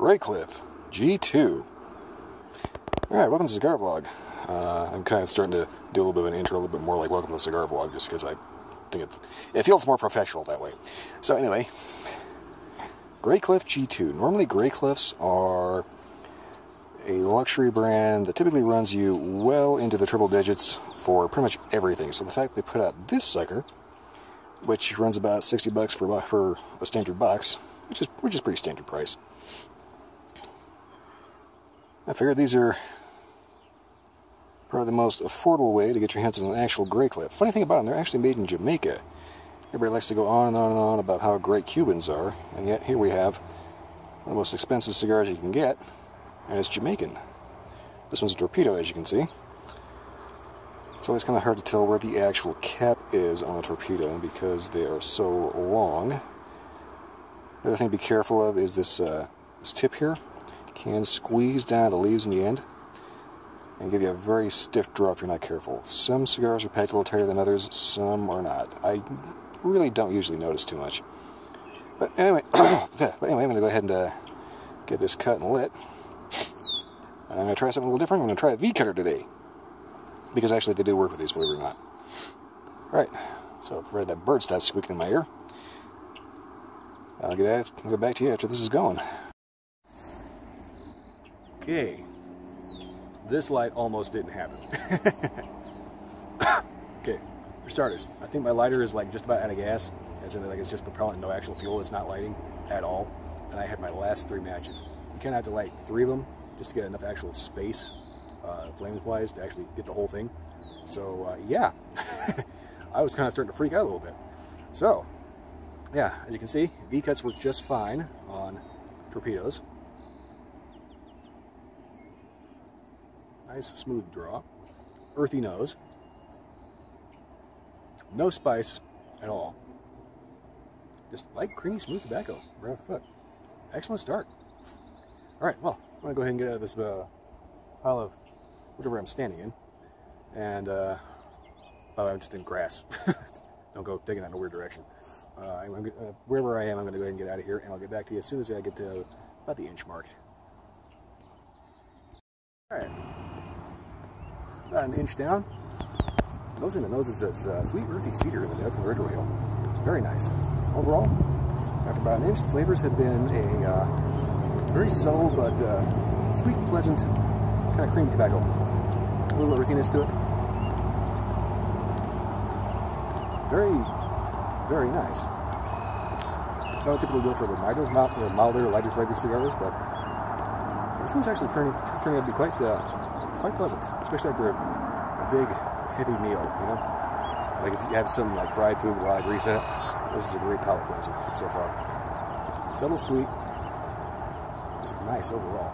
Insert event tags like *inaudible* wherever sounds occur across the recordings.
Graycliff G2. Alright, welcome to Cigar Vlog. Uh, I'm kind of starting to do a little bit of an intro, a little bit more like welcome to the Cigar Vlog, just because I think it, it feels more professional that way. So anyway, Graycliff G2. Normally Graycliffs are a luxury brand that typically runs you well into the triple digits for pretty much everything. So the fact they put out this sucker, which runs about 60 bucks for, for a standard box, which is which is pretty standard price. I figure these are probably the most affordable way to get your hands on an actual Graycliff. Funny thing about them, they're actually made in Jamaica. Everybody likes to go on and on and on about how great Cubans are, and yet here we have one of the most expensive cigars you can get, and it's Jamaican. This one's a torpedo, as you can see. It's always kind of hard to tell where the actual cap is on a torpedo because they are so long. Another thing to be careful of is this, uh, this tip here. Can squeeze down the leaves in the end and give you a very stiff draw if you're not careful. Some cigars are packed a little tighter than others, some are not. I really don't usually notice too much. But anyway, *coughs* but anyway, I'm going to go ahead and uh, get this cut and lit. And I'm going to try something a little different. I'm going to try a V-cutter today. Because actually they do work with these, believe it or not. Alright, so ready that bird stops squeaking in my ear. I'll get, I'll get back to you after this is going. Okay. This light almost didn't happen. *laughs* okay, for starters, I think my lighter is like just about out of gas. As in, like it's just propellant, no actual fuel. It's not lighting at all. And I had my last three matches. You kind of have to light three of them just to get enough actual space, uh, flames-wise, to actually get the whole thing. So uh, yeah, *laughs* I was kind of starting to freak out a little bit. So yeah, as you can see, V-cuts work just fine on torpedoes. Nice smooth draw. Earthy nose. No spice at all. Just light, creamy, smooth tobacco right off the foot. Excellent start. All right, well, I'm going to go ahead and get out of this uh, pile of whatever I'm standing in. And, uh, oh, I'm just in grass. *laughs* Don't go digging in a weird direction. Uh, uh, wherever I am, I'm going to go ahead and get out of here, and I'll get back to you as soon as I get to about the inch mark. All right an inch down. nose in the nose is uh, sweet earthy cedar in the open Ridge oil. It's very nice. Overall, after about an inch, the flavors have been a uh, very subtle but uh, sweet, pleasant, kind of creamy tobacco. A little earthiness to it. Very, very nice. I don't typically go for the milder, milder, lighter flavored cigars, but this one's actually turning, turning out to be quite uh, quite pleasant, especially after a, big, heavy meal, you know? Like if you have some like fried food with a lot of grease in it, this is a great palate cleanser so far. Subtle sweet, just nice overall.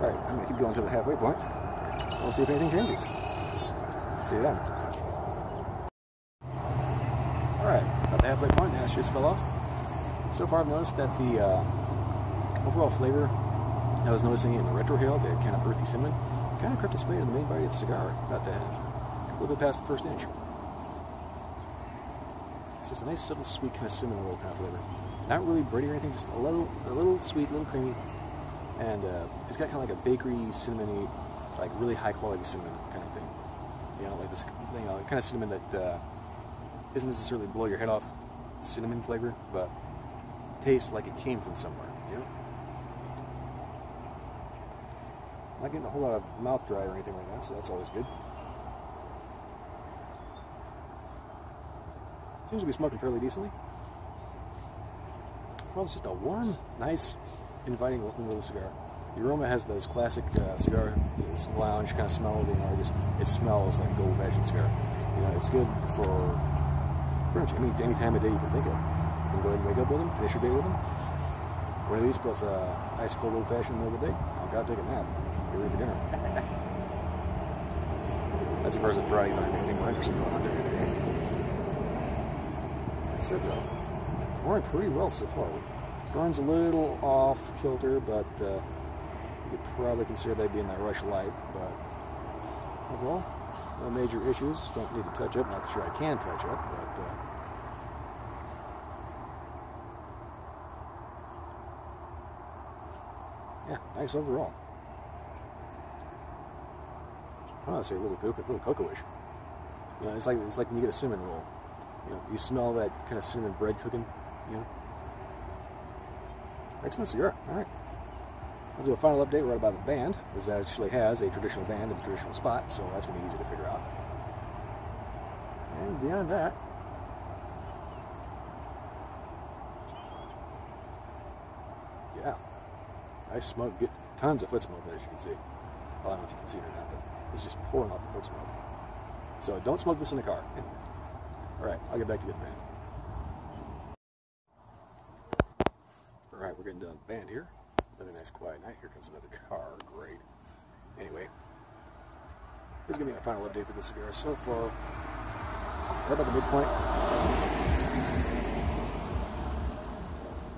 All right, I'm gonna keep going to the halfway point. We'll see if anything changes. See you then. All right, at the halfway point, now just fell off. So far I've noticed that the uh, overall flavor I was noticing in the retrohale, the kind of earthy cinnamon, kind of crept its way to the main body of the cigar, about that, a little bit past the first inch. It's just a nice, subtle, sweet kind of cinnamon roll kind of flavor. Not really bready or anything, just a little, a little sweet, a little creamy, and uh, it's got kind of like a bakery, cinnamony, like really high quality cinnamon kind of thing. You know, like this, you know, kind of cinnamon that uh, not necessarily blow your head off cinnamon flavor, but tastes like it came from somewhere. You know. Not getting a whole lot of mouth dry or anything like that, so that's always good. Seems to be smoking fairly decently. Well, it's just a warm, nice, inviting looking little cigar. The aroma has those classic uh, cigar lounge kind of smell. You know, just it smells like an old-fashioned cigar. You know, it's good for pretty much any any time of day you can think of. You can go ahead and wake up with them, finish your day with them. One of these plus a ice cold old-fashioned in the middle of the day. Oh God, take a nap. You're for dinner. That's a Brody don't have anything interesting going on today. That's it though. Pouring pretty well so far. Burns a little off kilter, but uh, you could probably consider that being that rush light. But overall, no major issues. Don't need to touch up. Not sure I can touch up, but. Uh, yeah, nice overall. I want to say a little cocoa, little cocoa-ish. You know, it's like it's like when you get a cinnamon roll. You know, you smell that kind of cinnamon bread cooking. You know, excellent cigar. All right. I'll do a final update right about the band. This actually has a traditional band in the traditional spot, so that's to be easy to figure out. And beyond that, yeah, I smoke, get tons of foot smoke, as you can see. Well, I don't know if you can see it or not, but it's just pouring off the foot smoke. So don't smoke this in the car. All right, I'll get back to the band. All right, we're getting done band here. Another nice quiet night. Here comes another car. Great. Anyway, this is going to be my final update for the cigar. So far, right about the midpoint.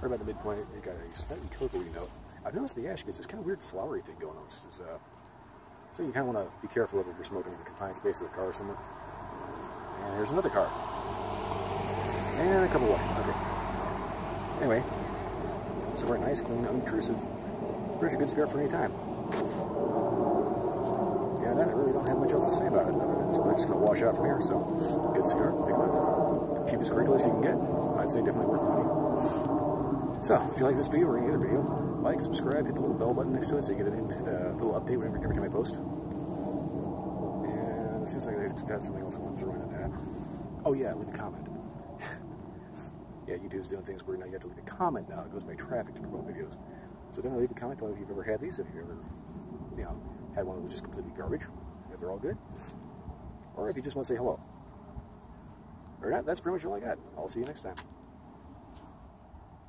Right about the midpoint, you got a slightly cocoa note. I've noticed the ash gets this kind of weird flowery thing going on. Is, uh, so you kind of want to be careful if you're smoking in a confined space with a car or something. And here's another car. And a couple more. Okay. Anyway, so very nice, clean, unobtrusive. Pretty good cigar for any time. Yeah, that I really don't have much else to say about it. Other probably just going to wash out from here. So, good cigar, big one. Cheapest crinkles you can get. I'd say definitely worth the money. So, if you like this video or any other video, like, subscribe, hit the little bell button next to it so you get a uh, little update whenever, every time I post. And it seems like they've got something else I want to throw into that. Oh yeah, leave a comment. *laughs* yeah, YouTube's doing things where now you have to leave a comment now. It goes by traffic to promote videos. So definitely leave a comment. Tell me if you've ever had these, if you've ever, you know, had one that was just completely garbage, if they're all good. Or if you just want to say hello. Or not, that's pretty much all I got. I'll see you next time.